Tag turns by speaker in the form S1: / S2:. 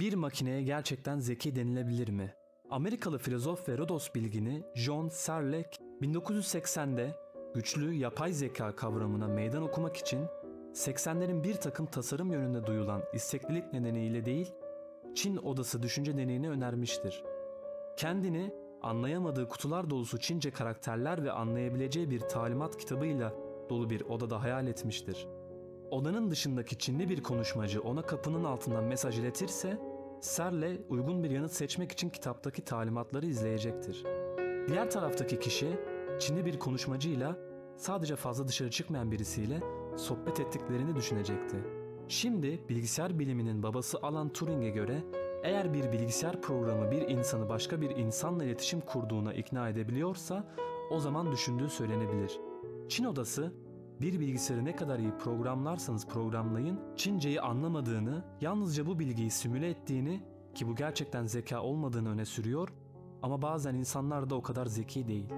S1: Bir makineye gerçekten zeki denilebilir mi? Amerikalı filozof ve Rodos bilgini John Serlek 1980'de güçlü yapay zeka kavramına meydan okumak için 80'lerin bir takım tasarım yönünde duyulan isteklilik nedeniyle değil, Çin odası düşünce deneyini önermiştir. Kendini anlayamadığı kutular dolusu Çince karakterler ve anlayabileceği bir talimat kitabıyla dolu bir odada hayal etmiştir. Odanın dışındaki Çinli bir konuşmacı ona kapının altından mesaj iletirse, Serle uygun bir yanıt seçmek için kitaptaki talimatları izleyecektir. Diğer taraftaki kişi Çinli bir konuşmacıyla sadece fazla dışarı çıkmayan birisiyle sohbet ettiklerini düşünecekti. Şimdi bilgisayar biliminin babası Alan Turing'e göre eğer bir bilgisayar programı bir insanı başka bir insanla iletişim kurduğuna ikna edebiliyorsa o zaman düşündüğü söylenebilir. Çin odası bir bilgisayarı ne kadar iyi programlarsanız programlayın Çinceyi anlamadığını, yalnızca bu bilgiyi simüle ettiğini ki bu gerçekten zeka olmadığını öne sürüyor ama bazen insanlar da o kadar zeki değil.